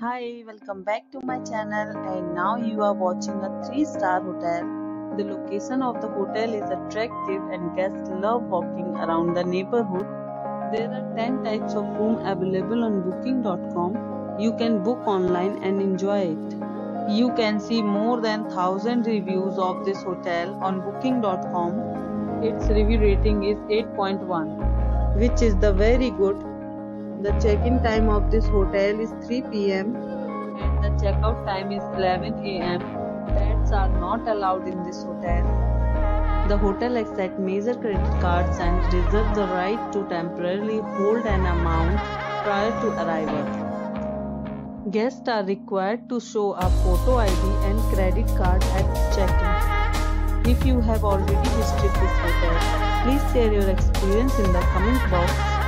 Hi, welcome back to my channel and now you are watching a 3-star hotel. The location of the hotel is attractive and guests love walking around the neighborhood. There are 10 types of room available on booking.com. You can book online and enjoy it. You can see more than 1000 reviews of this hotel on booking.com. Its review rating is 8.1, which is the very good. The check-in time of this hotel is 3 pm and the check-out time is 11 am. Pets are not allowed in this hotel. The hotel accepts major credit cards and reserves the right to temporarily hold an amount prior to arrival. Guests are required to show a photo ID and credit card at check-in. If you have already visited this hotel, please share your experience in the comment box.